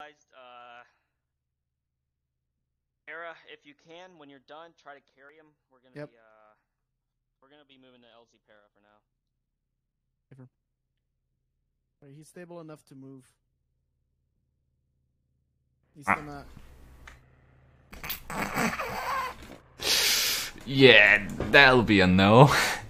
Uh, Era, if you can, when you're done, try to carry him. We're gonna Yep. be uh, we're gonna be moving to LZ Para for now. Right, he's stable enough to move. He's ah. still not. Yeah, that'll be a no.